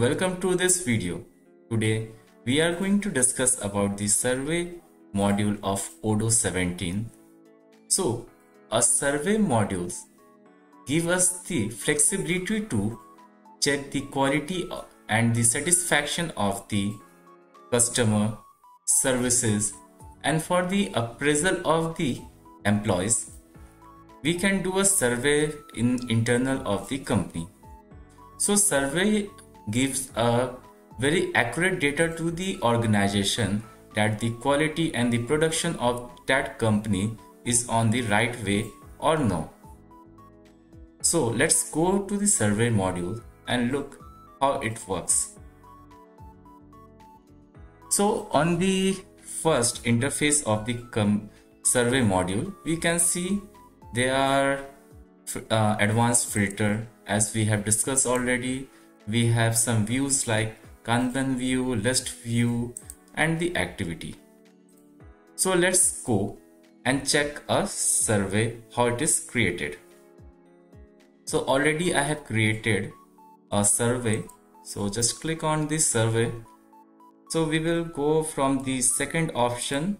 Welcome to this video. Today we are going to discuss about the survey module of Odoo 17. So a survey modules give us the flexibility to check the quality and the satisfaction of the customer services and for the appraisal of the employees we can do a survey in internal of the company so survey gives a very accurate data to the organization that the quality and the production of that company is on the right way or no. So let's go to the survey module and look how it works. So on the first interface of the survey module, we can see there are uh, advanced filter as we have discussed already we have some views like Kanban view, list view and the activity. So let's go and check a survey how it is created. So already I have created a survey. So just click on this survey. So we will go from the second option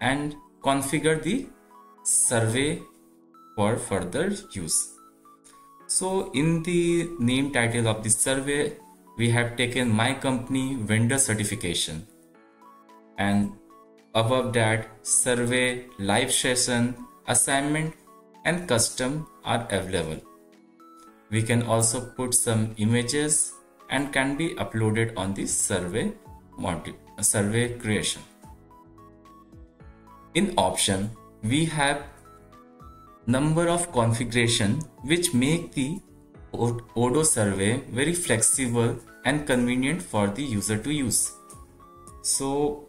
and configure the survey for further use. So in the name title of this survey, we have taken my company vendor certification. And above that survey live session assignment and custom are available. We can also put some images and can be uploaded on the survey module survey creation. In option we have number of configuration which make the Odoo survey very flexible and convenient for the user to use. So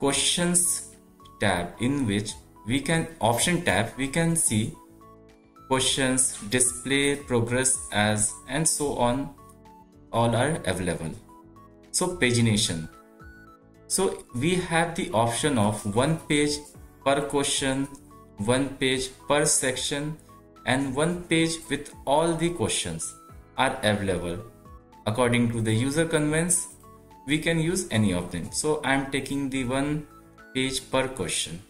questions tab in which we can option tab we can see questions display progress as and so on all are available so pagination so we have the option of one page per question one page per section and one page with all the questions are available. According to the user convenience, we can use any of them. So I am taking the one page per question.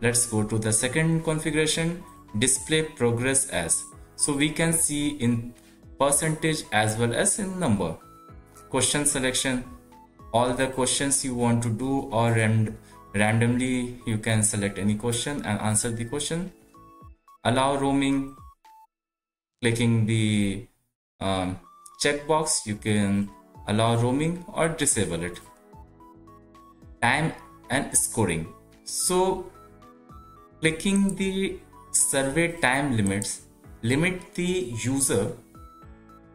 Let's go to the second configuration, display progress as. So we can see in percentage as well as in number. Question selection, all the questions you want to do or and randomly you can select any question and answer the question. Allow roaming clicking the um, checkbox you can allow roaming or disable it. Time and scoring. So clicking the survey time limits limit the user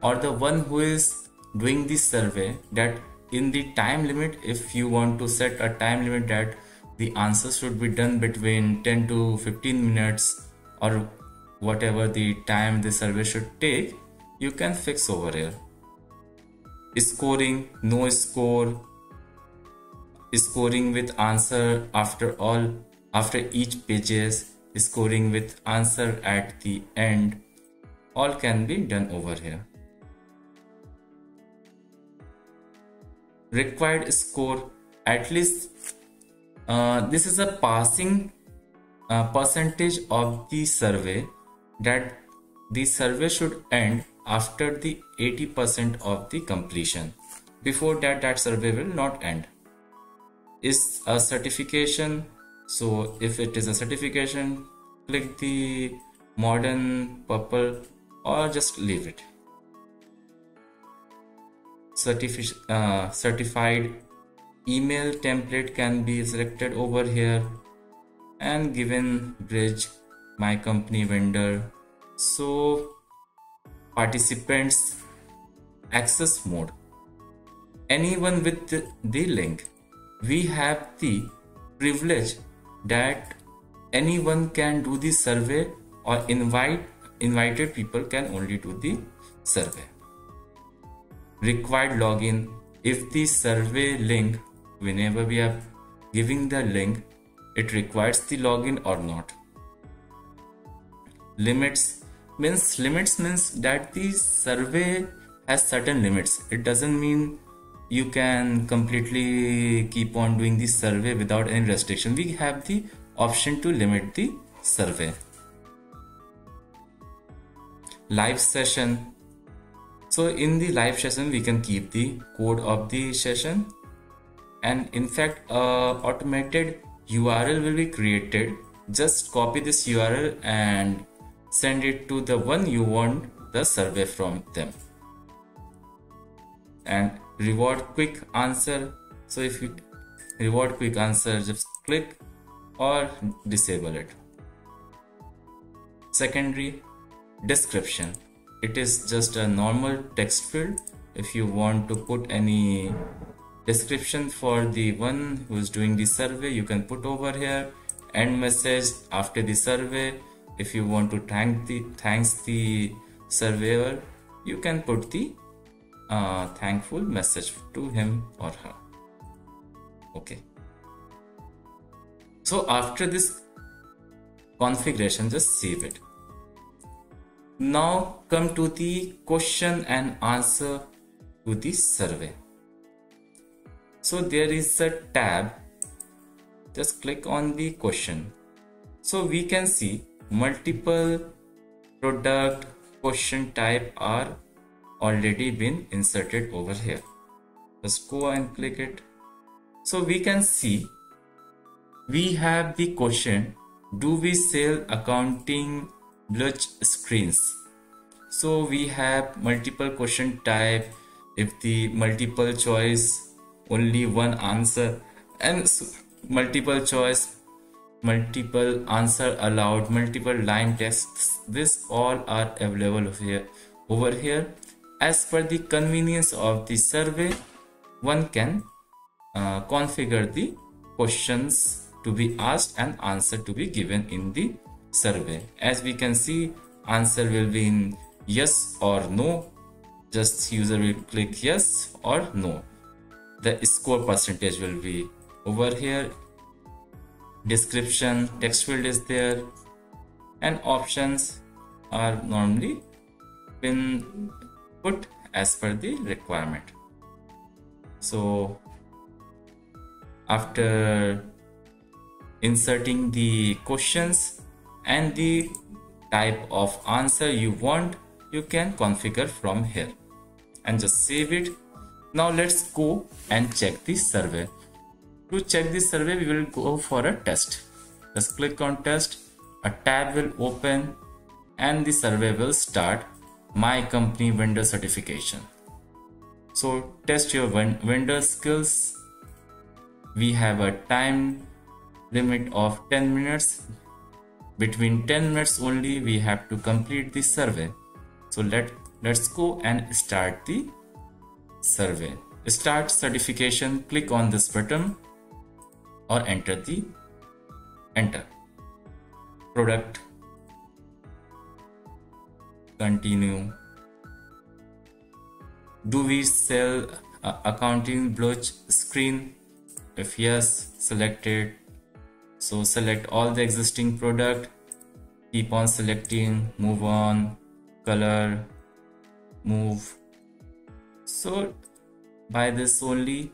or the one who is doing the survey that in the time limit if you want to set a time limit that the answer should be done between 10 to 15 minutes or whatever the time the survey should take you can fix over here. Scoring no score. Scoring with answer after all after each pages scoring with answer at the end all can be done over here. Required score at least uh, this is a passing uh, percentage of the survey that the survey should end after the 80% of the completion. Before that, that survey will not end. Is a certification. So if it is a certification, click the modern purple or just leave it. Certifi uh, certified email template can be selected over here and given bridge my company vendor. So participants access mode. Anyone with the link we have the privilege that anyone can do the survey or invite invited people can only do the survey. Required login. If the survey link whenever we are giving the link it requires the login or not. Limits means limits means that the survey has certain limits. It doesn't mean you can completely keep on doing the survey without any restriction. We have the option to limit the survey. Live session. So in the live session we can keep the code of the session and in fact uh, automated url will be created. Just copy this url and send it to the one you want the survey from them. And reward quick answer. So if you reward quick answer just click or disable it. Secondary description. It is just a normal text field. If you want to put any description for the one who is doing the survey. You can put over here end message after the survey. If you want to thank the thanks the surveyor you can put the uh, thankful message to him or her. Okay. So after this configuration just save it. Now come to the question and answer to the survey so there is a tab. Just click on the question. So we can see multiple product question type are already been inserted over here. Just go and click it. So we can see we have the question do we sell accounting blush screens? So we have multiple question type. If the multiple choice only one answer and multiple choice multiple answer allowed multiple line tests this all are available here over here as per the convenience of the survey, one can uh, configure the questions to be asked and answer to be given in the survey. As we can see, answer will be in yes or no. Just user will click yes or no. The score percentage will be over here. Description text field is there. And options are normally been put as per the requirement. So after inserting the questions and the type of answer you want you can configure from here. And just save it now let's go and check the survey. To check this survey we will go for a test. Just click on test. A tab will open and the survey will start. My company vendor certification. So test your vendor skills. We have a time limit of 10 minutes. Between 10 minutes only we have to complete the survey. So let let's go and start the survey. Start certification click on this button or enter the enter. Product. Continue. Do we sell uh, accounting blush screen? If yes select it. So select all the existing product. Keep on selecting. Move on. Color. Move. So by this only?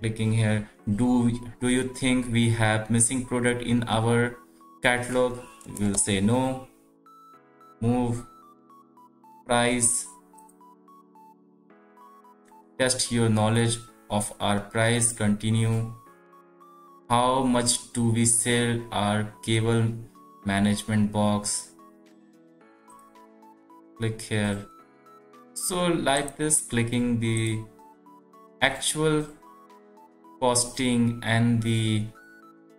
Clicking here do do you think we have missing product in our catalog? We'll say no. Move. Price. Test your knowledge of our price. Continue. How much do we sell our cable management box? Click here. So like this clicking the actual costing and the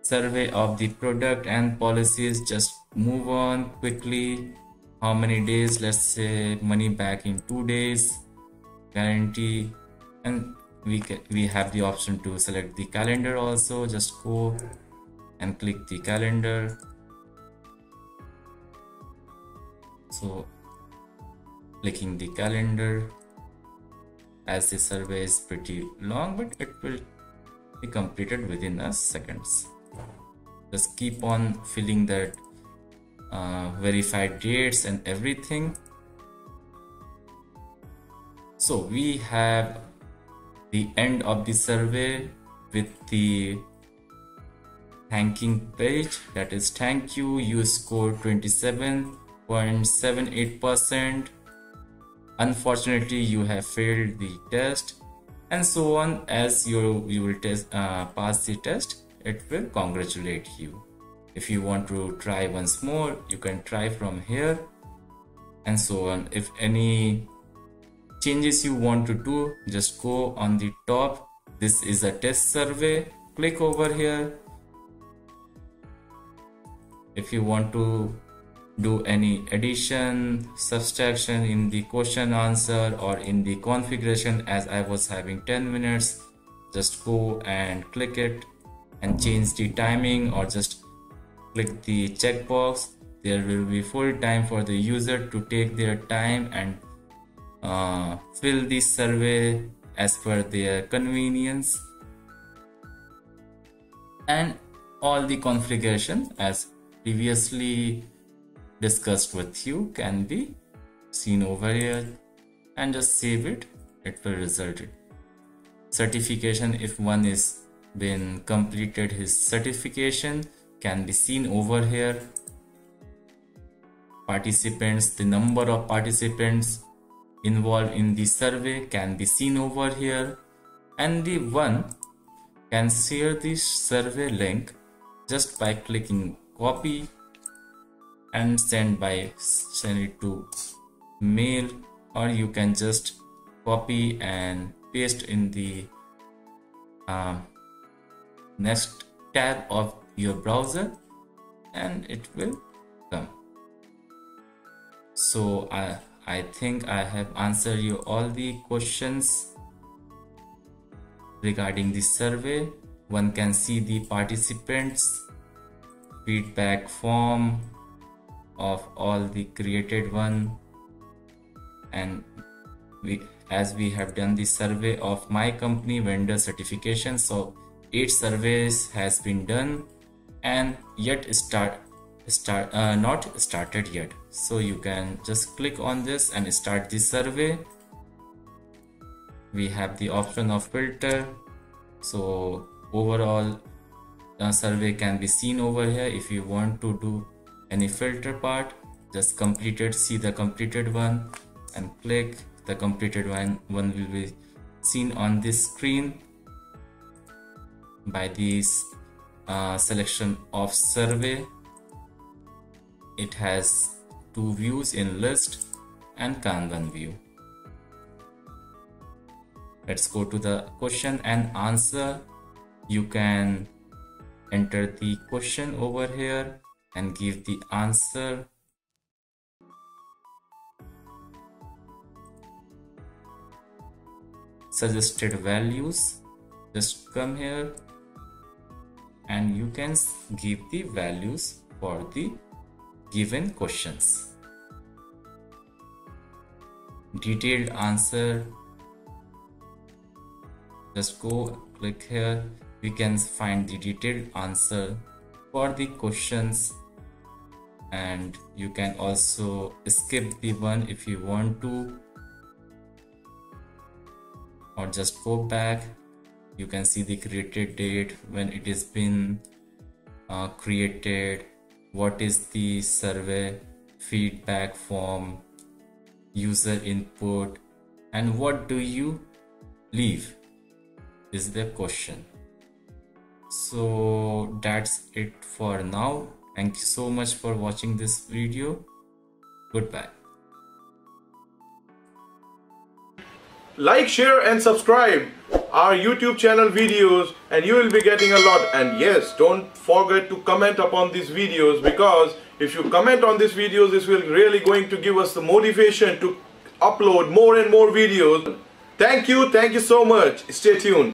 survey of the product and policies just move on quickly. How many days? Let's say money back in two days guarantee. And we can we have the option to select the calendar also. Just go and click the calendar. So clicking the calendar as the survey is pretty long but it will be completed within a seconds. Just keep on filling that uh, verified dates and everything. So we have the end of the survey with the thanking page. That is thank you. You scored 27.78 percent unfortunately you have failed the test and so on. As you you will test uh, pass the test it will congratulate you. If you want to try once more you can try from here and so on. If any changes you want to do just go on the top. This is a test survey. Click over here. If you want to do any addition subtraction in the question answer or in the configuration as I was having 10 minutes. Just go and click it and change the timing or just click the checkbox. There will be full time for the user to take their time and uh, fill the survey as per their convenience. And all the configuration as previously discussed with you can be seen over here and just save it. It will result it certification. If one is been completed his certification can be seen over here. Participants the number of participants involved in the survey can be seen over here. And the one can share the survey link just by clicking copy and send by send it to mail or you can just copy and paste in the uh, next tab of your browser and it will come. So i i think i have answered you all the questions regarding the survey. One can see the participants feedback form of all the created one. And we as we have done the survey of my company vendor certification so eight surveys has been done and yet start start uh, not started yet. So you can just click on this and start the survey. We have the option of filter. So overall the survey can be seen over here if you want to do any filter part just completed see the completed one and click the completed one one will be seen on this screen by this uh, selection of survey. It has two views in list and kanban view. Let's go to the question and answer. You can enter the question over here and give the answer. Suggested values just come here. And you can give the values for the given questions. Detailed answer. Just go click here. We can find the detailed answer for the questions and you can also skip the one if you want to or just go back. You can see the created date when it has been uh, created what is the survey feedback form user input and what do you leave is the question. So that's it for now Thank you so much for watching this video. Goodbye. Like, share and subscribe our YouTube channel videos and you will be getting a lot. And yes, don't forget to comment upon these videos because if you comment on these videos, this will really going to give us the motivation to upload more and more videos. Thank you. Thank you so much. Stay tuned.